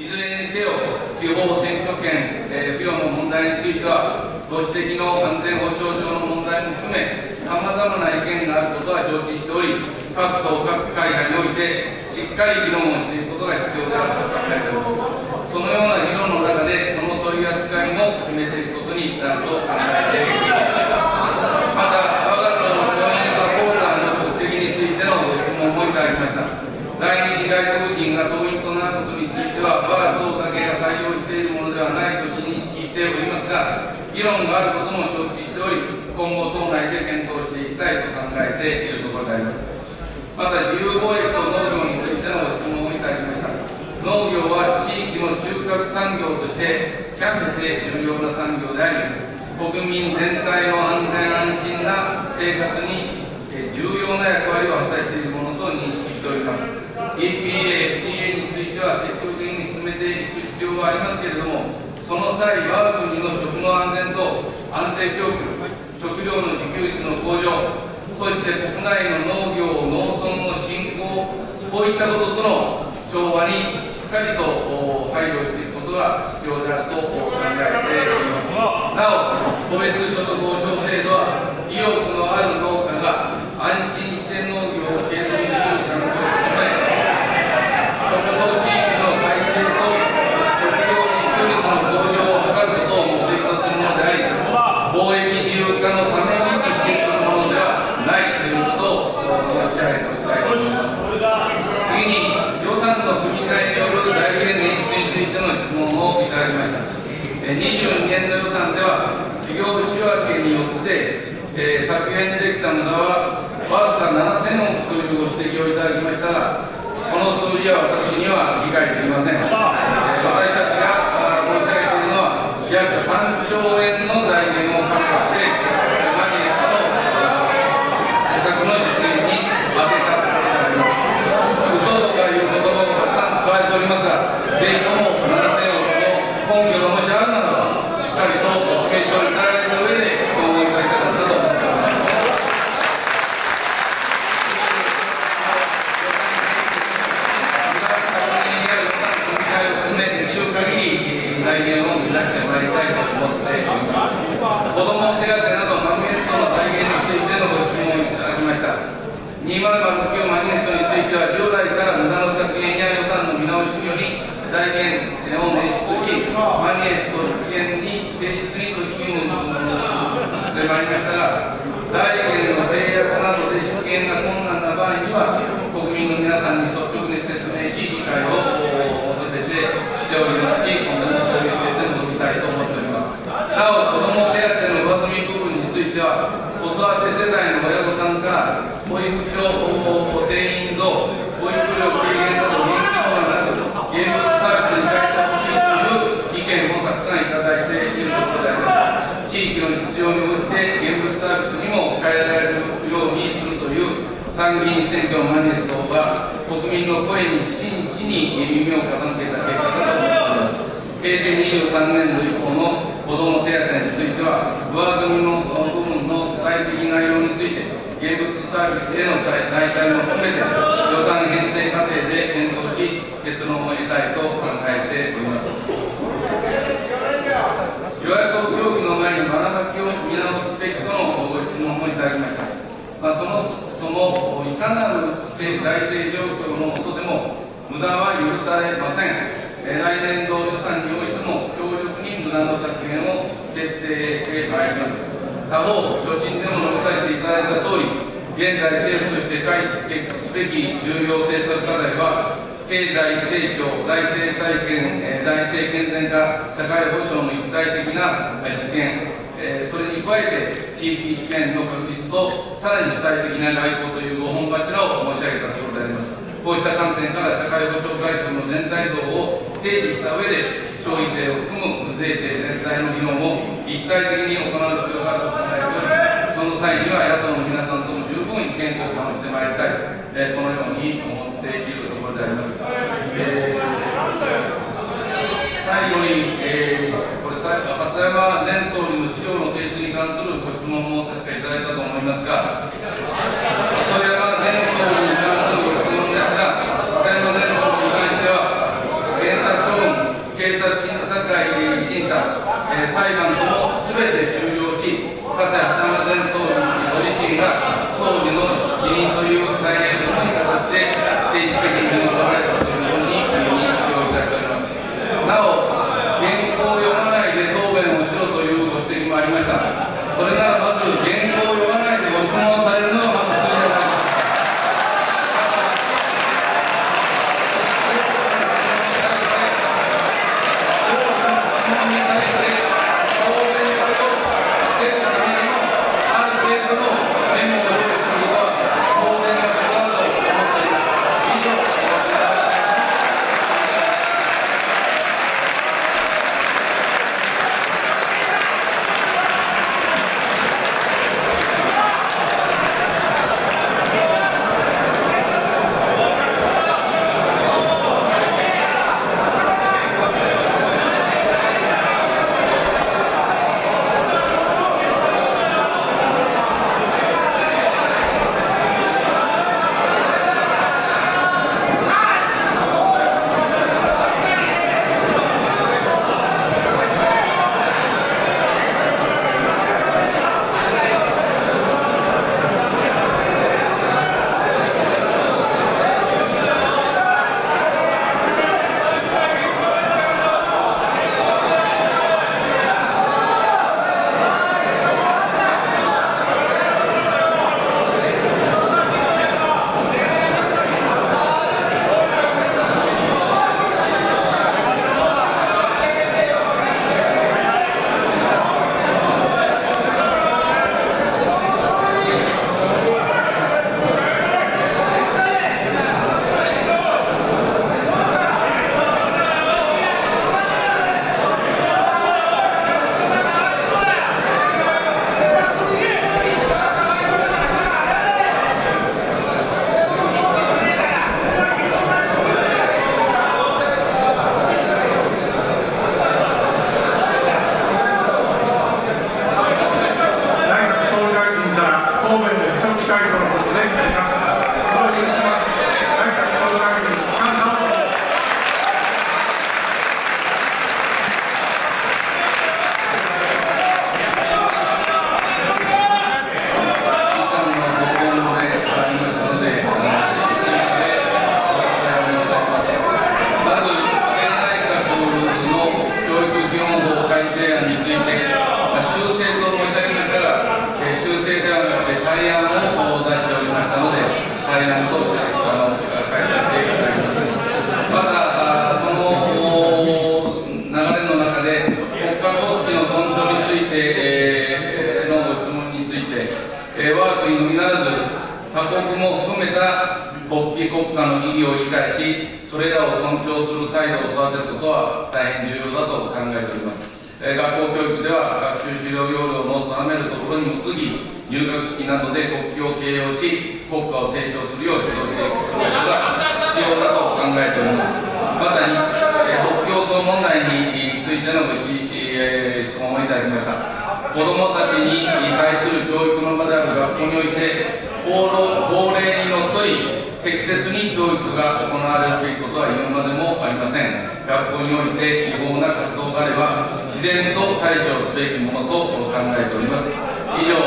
いずれにせよ、地方選挙権、えー、付与の問題については、ご指摘の安全保障上の問題も含め、さまざまな意見があることは承知しており、各党、各会派において、しっかり議論をしていくことが必要であると考えております。そのような議論の中で、その取り扱いも決めていくことになると考えています。また、我が党の教員サポーターの国籍についてのご質問もいただきました。在日外国人が党員となることについては、我が党だけが採用しているものではないと認識しておりますが、議論があることも承知しており、今後、党内で検討していきたいと考えているところであります。また、自由貿易と農業についてのご質問をいただきました。農業は地域の収穫産業として極めて重要な産業であり、国民全体の安全安心な生活に重要な役割を果たしているものと認識しております。EPA、FTA については積極的に進めていく必要はありますけれども、その際、我が国の食の安全と安定供給、食料の自給率の向上、そして国内の農業、農村の振興、こういったこととの調和にしっかりと配慮していくことが必要であると考えております。なお、個別所得保障制度は、意欲のある農家が安心して農業を継続できる環境を整え、食と地域の再生と食料自給率の向上を図ることを目的とするものであり、貿易自由化のために実施するものではないということを申し上げておきたいと思います。次に、予算の組み替えによる財源捻出についての質問をいただきました。22年度予算では、事業によって、えー、削減できた無駄はわずか7000億というご指摘をいただきましたが、この数字は私には理解できません。えー、私たちが申し上げているのは、約3兆円の財源を確保して、マネーと施策の実現に当てたところであります。嘘とかいう言葉もたくさん使われておりますが、ぜひとも7000億の根拠がもしあるならば、しっかりとご示書いただいた上で、質問をいただきたかったと思います。財源を目指してまいりたいと思っております。子ども手当などマグネットの財源についてのご質問をいただきました。2009マグネットについては従来から無駄の削減や予算の見直しにより財源を捻出し、マニエスト実現に誠実に取り組むでまいりましたが、財源の制約などで実現が困難な場合には、国民の皆さんに率直に説明し、理解をさせてしておりますし、今後もそういう施設に臨みたいと思っております。なお、子ども手当の上積み部分については、子育て世帯の親御さんから、保育所定員度、保育料軽減など人気のなく、現物サービスに変えてほしいという意見もたくさんいただいているところであります。地域の実情に応じて現物サービスにも変えられるようにするという参議院選挙のマニフェストは国民の声に真摯に耳を傾けた結果だと思っております。平成23年度以降の子ども手当については、上積みの部分の具体的内容について、現物サービスへの代替も含めて、予算編成過程で検討し、結論を得たいと考えております。与野党協議の前にばらまきを見直すべきとのご質問もいただきました。まあ、そもそも、いかなる財政状況の下でも、無駄は許されません。え、来年度予算においても強力に無駄の削減を徹底してまいります。他方、所信でも述べさせていただいたとおり、現在政府として解決すべき重要政策課題は、経済成長、財政再建、え、財政健全化、社会保障の一体的な実現、え、それに加えて、地域資源の確立と、さらに主体的な外交という5本柱を申し上げたところであります。こうした観点から社会保障改革の全体像を提示した上で、消費税を含む税制全体の議論を一体的に行う必要があると考えており、その際には野党の皆さんとも十分意見交換をしてまいりたい、えー、このように思っているところであります。えー、最後に、えー、これ、鳩山前総理の資料の提出に関するご質問も確かいただいたと思いますが、したいとのことであります時にします。内閣総理大臣、菅直人時間のご訪問でありますので、あのまず、現内閣の教育基本法改正案について、修正と申し上げましたが、えー修正ではなくて対案を出しておりましたので、対案としてあの改正していただきます。また、あその流れの中で、国家国旗の尊重について、えーのご質問について、えー我が国のみならず、他国も含めた国家の意義を理解し、それらを尊重する態度を育てることは大変重要だと考えております。え学校教育では学習指導要領の定めるところに基づき、入学式などで国旗を掲揚し、国家を斉唱するよう指導していくことが必要だと考えております。またに、えー北競争問題についてのご、え質問をいただきました。子どもたちに対する教育の場である学校において、法令にのっとり、適切に教育が行われるべきことは今までもありません。学校において違法な活動があれば、自然と対処すべきものと考えております。以上、